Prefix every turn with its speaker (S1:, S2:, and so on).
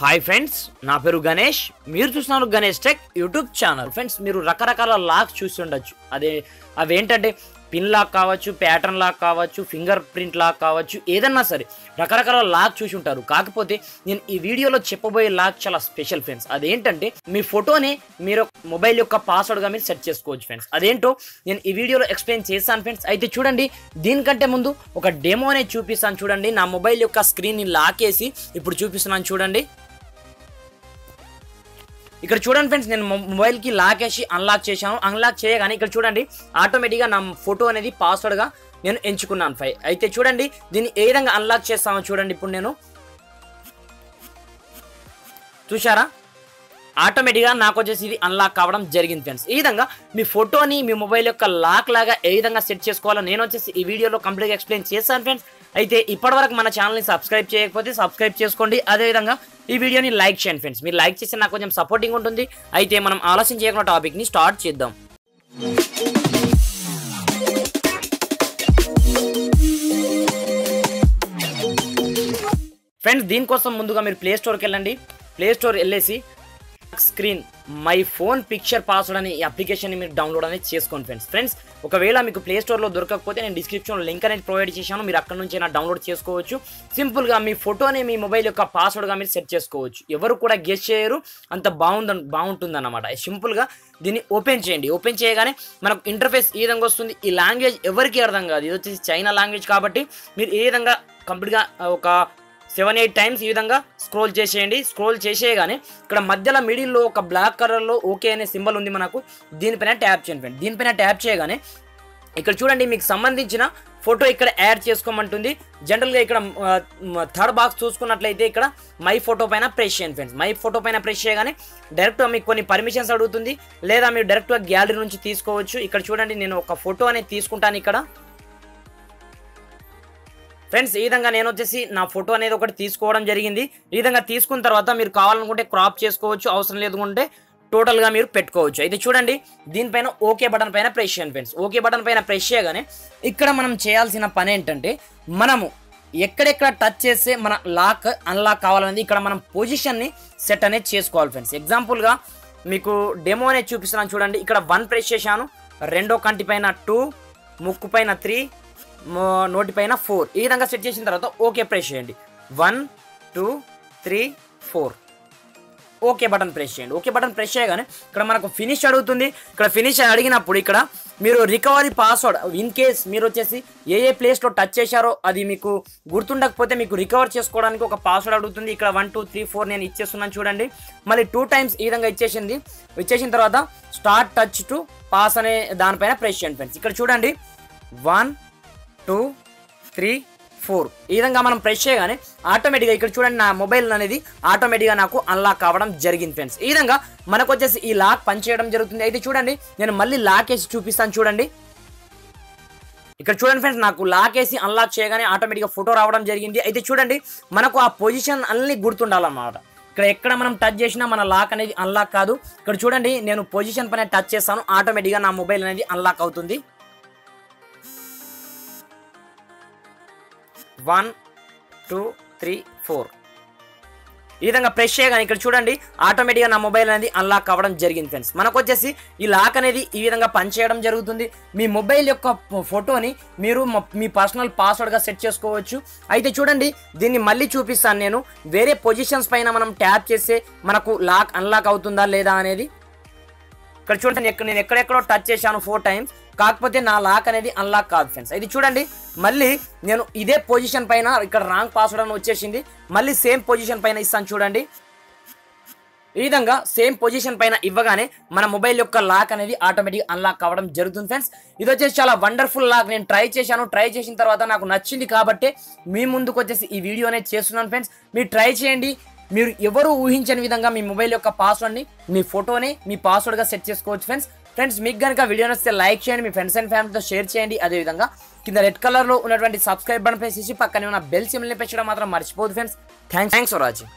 S1: Hi friends నా పేరు గణేష్. మీరు చూస్తున్నారు Ganesh tech YouTube channel. Friends మీరు రకరకాల లాక్స్ చూసి ఉండొచ్చు అదే అవి ఏంటంటే పిన్ లాక్ కావచ్చు ప్యాటర్న్ లాక్ కావచ్చు ఫింగర్ ప్రింట్ లాక్ కావచ్చు ఏదన్నా సరే రకరకాల లాక్ చూసి ఉంటారు కాకపోతే నేను ఈ వీడియోలో చెప్పబోయే లాక్ చాలా స్పెషల్ ఫ్రెండ్స్ అదేంటంటే మీ ఫోటోని మీరు మొబైల్ యొక్క పాస్వర్డ్గా మీరు సెట్ చేసుకోవచ్చు ఫ్రెండ్స్ అదేంటో నేను ఈ వీడియోలో ఎక్స్ప్లెయిన్ చేస్తాను ఫ్రెండ్స్ అయితే చూడండి దీనికంటే ముందు ఒక డెమో అనేది చూపిస్తాను చూడండి. నా మొబైల్ యొక్క స్క్రీన్ని లాక్ వేసి ఇప్పుడు చూపిస్తున్నాను చూడండి. ఇక్కడ చూడండి ఫ్రెండ్స్ నేను మొబైల్కి లాక్ వేసి అన్లాక్ చేశాను. అన్లాక్ చేయగానే ఇక్కడ చూడండి ఆటోమేటిక్గా నా ఫోటో అనేది పాస్వర్డ్గా నేను ఎంచుకున్నాను ఫై అయితే చూడండి దీన్ని ఏ విధంగా అన్లాక్ చేస్తామో చూడండి ఇప్పుడు నేను. చూసారా ఆటోమేటిక్గా నాకు వచ్చేసి ఇది అన్లాక్ కావడం జరిగింది ఫ్రెండ్స్ ఈ విధంగా మీ ఫోటోని మీ మొబైల్ యొక్క లాక్ లాగా ఏ విధంగా సెట్ చేసుకోవాలో నేను వచ్చేసి ఈ వీడియోలో కంప్లీట్గా ఎక్స్ప్లెయిన్ చేస్తాను ఫ్రెండ్స్ అయితే ఇప్పటివరకు మన ఛానల్ని సబ్స్క్రైబ్ చేయకపోతే సబ్స్క్రైబ్ చేసుకోండి. అదేవిధంగా ఈ వీడియోని లైక్ చేయండి ఫ్రెండ్స్. మీరు లైక్ చేస్తే నాకు కొంచెం సపోర్టింగ్ ఉంటుంది. అయితే మనం ఆలోచన చేయకుండా టాపిక్ని స్టార్ట్ చేద్దాం. ఫ్రెండ్స్ దీనికోసం ముందుగా మీరు ప్లే స్టోర్కి వెళ్ళండి. ప్లే స్టోర్ వెళ్ళేసి screen my phone picture password అనే అప్లికేషన్ మీరు డౌన్లోడ్ అనేది చేసుకోండి ఫ్రెండ్స్. ఫ్రెండ్స్ ఒకవేళ మీకు ప్లే స్టోర్లో దొరకకపోతే నేను డిస్క్రిప్షన్లో లింక్ అనేది ప్రొవైడ్ చేశాను. మీరు అక్కడ నుంచి అయినా డౌన్లోడ్ చేసుకోవచ్చు. సింపుల్గా మీ ఫోటోని మీ మొబైల్ యొక్క పాస్వర్డ్గా మీరు సెట్ చేసుకోవచ్చు. ఎవరు కూడా గెస్ట్ చేయరు. అంత బాగుంద బాగుంటుందన్నమాట. సింపుల్గా దీన్ని ఓపెన్ చేయండి. ఓపెన్ చేయగానే మనకు ఇంటర్ఫేస్ ఈ విధంగా వస్తుంది. ఈ లాంగ్వేజ్ ఎవరికి అర్థం కాదు. ఇది వచ్చేసి చైనా లాంగ్వేజ్ కాబట్టి మీరు ఏ విధంగా కంప్లీట్గా ఒక సెవెన్ ఎయిట్ టైమ్స్ ఈ విధంగా స్క్రోల్ చేసేయండి. స్క్రోల్ చేసేయగానే ఇక్కడ మధ్యలో మిడిల్లో ఒక బ్లాక్ కలర్లో ఓకే అనే సింబల్ ఉంది మనకు. దీనిపైన ట్యాప్ చేయండి ఫ్రెండ్. దీనిపైన ట్యాప్ చేయగానే ఇక్కడ చూడండి మీకు సంబంధించిన ఫోటో ఇక్కడ యాడ్ చేసుకోమంటుంది. జనరల్గా ఇక్కడ థర్డ్ బాక్స్ చూసుకున్నట్లయితే ఇక్కడ మై ఫోటో పైన ప్రెస్ చేయండి ఫ్రెండ్స్. మై ఫోటో పైన ప్రెస్ చేయగానే డైరెక్ట్గా మీకు కొన్ని పర్మిషన్స్ అడుగుతుంది. లేదా మీరు డైరెక్ట్గా గ్యాలరీ నుంచి తీసుకోవచ్చు. ఇక్కడ చూడండి నేను ఒక ఫోటో అనేది తీసుకుంటాను ఇక్కడ. ఫ్రెండ్స్ ఈ విధంగా నేను వచ్చేసి నా ఫోటో అనేది ఒకటి తీసుకోవడం జరిగింది. ఈ విధంగా తీసుకున్న తర్వాత మీరు కావాలనుకుంటే క్రాప్ చేసుకోవచ్చు అవసరం లేదు అంటే టోటల్గా మీరు పెట్టుకోవచ్చు. అయితే చూడండి దీనిపైన ఓకే బటన్ పైన ప్రెస్ చేయండి ఫ్రెండ్స్. ఓకే బటన్ పైన ప్రెస్ చేయగానే ఇక్కడ మనం చేయాల్సిన పని ఏంటంటే మనము ఎక్కడెక్కడ టచ్ చేస్తే మన లాక్ అన్లాక్ కావాలనేది ఇక్కడ మనం పొజిషన్ని సెట్ అనేది చేసుకోవాలి ఫ్రెండ్స్. ఎగ్జాంపుల్గా మీకు డెమో అనేది చూపిస్తున్నాను చూడండి. ఇక్కడ వన్ ప్రెస్ చేశాను. రెండో కంటి పైన టూ ముక్కు పైన త్రీ నోటి పైన ఫోర్. ఈ విధంగా సెట్ చేసిన తర్వాత ఓకే ప్రెస్ చేయండి. One two three four. Okay button press చేయండి. ఓకే బటన్ ప్రెస్ చేయగానే ఇక్కడ మనకు ఫినిష్ అడుగుతుంది. ఇక్కడ ఫినిష్ అడిగినప్పుడు ఇక్కడ మీరు రికవరీ పాస్వర్డ్ ఇన్ కేస్ మీరు వచ్చేసి ఏ ఏ ప్లేస్లో టచ్ చేశారో అది మీకు గుర్తుండకపోతే మీకు రికవర్ చేసుకోవడానికి ఒక పాస్వర్డ్ అడుగుతుంది. ఇక్కడ వన్ టూ త్రీ ఫోర్ నేను ఇచ్చేస్తున్నాను చూడండి. మళ్ళీ టూ టైమ్స్ ఈ విధంగా ఇచ్చేసింది. ఇచ్చేసిన తర్వాత స్టార్ట్ టచ్ టు పాస్ అనే దానిపైన ప్రెస్ చేయండి ఫ్రెండ్స్. ఇక్కడ చూడండి. One two three four. ఈ విధంగా మనం ప్రెస్ చేయగానే ఆటోమేటిక్గా ఇక్కడ చూడండి నా మొబైల్ అనేది ఆటోమేటిక్గా నాకు అన్లాక్ అవ్వడం జరిగింది ఫ్రెండ్స్ ఈ విధంగా మనకు వచ్చేసి ఈ లాక్ పనిచేయడం జరుగుతుంది. అయితే చూడండి నేను మళ్ళీ లాక్ వేసి చూపిస్తాను చూడండి. ఇక్కడ చూడండి ఫ్రెండ్స్ నాకు లాక్ వేసి అన్లాక్ చేయగానే ఆటోమేటిక్గా ఫోటో రావడం జరిగింది. అయితే చూడండి మనకు ఆ పొజిషన్ అన్ని గుర్తుండాలన్నమాట. ఇక్కడ ఎక్కడ మనం టచ్ చేసినా మన లాక్ అనేది అన్లాక్ కాదు. ఇక్కడ చూడండి నేను పొజిషన్ పైన టచ్ చేస్తాను. ఆటోమేటిక్గా నా మొబైల్ అనేది అన్లాక్ అవుతుంది. One two three four. ఈ విధంగా ప్రెస్ చేయగానే ఇక్కడ చూడండి ఆటోమేటిక్గా నా మొబైల్ అనేది అన్లాక్ అవ్వడం జరిగింది ఫ్రెండ్స్ మనకు వచ్చేసి ఈ లాక్ అనేది ఈ విధంగా పనిచేయడం జరుగుతుంది. మీ మొబైల్ యొక్క ఫోటోని మీరు మీ పర్సనల్ పాస్వర్డ్గా సెట్ చేసుకోవచ్చు. అయితే చూడండి దీన్ని మళ్ళీ చూపిస్తాను నేను. వేరే పొజిషన్స్ పైన మనం ట్యాప్ చేస్తే మనకు లాక్ అన్లాక్ అవుతుందా లేదా అనేది. ఇక్కడ చూడండి నేను నేను ఎక్కడెక్కడో టచ్ చేశాను ఫోర్ టైమ్స్ కాకపోతే నా లాక్ అనేది అన్లాక్ కాదు ఫ్రెండ్స్ ఇది చూడండి మళ్ళీ నేను ఇదే పొజిషన్ పైన ఇక్కడ రాంగ్ పాస్వర్డ్ అని వచ్చేసింది. మళ్ళీ సేమ్ పొజిషన్ పైన ఇస్తాను చూడండి. ఈ విధంగా సేమ్ పొజిషన్ పైన ఇవ్వగానే మన మొబైల్ యొక్క లాక్ అనేది ఆటోమేటిక్ అన్లాక్ అవ్వడం జరుగుతుంది ఫ్రెండ్స్ ఇది వచ్చేసి చాలా వండర్ఫుల్ లాక్. నేను ట్రై చేశాను ట్రై చేసిన తర్వాత నాకు నచ్చింది కాబట్టి మీ ముందుకు వచ్చేసి ఈ వీడియో అనేది చేస్తున్నాను ఫ్రెండ్స్ మీరు ట్రై చేయండి. మీరు ఎవరు ఊహించని విధంగా మీ మొబైల్ యొక్క పాస్వర్డ్ని మీ ఫోటోని మీ పాస్వర్డ్గా సెట్ చేసుకోవచ్చు ఫ్రెండ్స్ ఫ్రెండ్స్ మీకు కనుక వీడియో నచ్చితే లైక్ చేయండి మీ ఫ్రెండ్స్ అండ్ ఫ్యామిలీతో షేర్ చేయండి. అదేవిధంగా కింద రెడ్ కలర్లో ఉన్నటువంటి సబ్స్క్రైబ్ బటన్ ప్రెస్ చేసి పక్కనే ఉన్న బెల్ సిమ్ని పెంచడం మాత్రం మర్చిపోదు friends thanks thanks for watching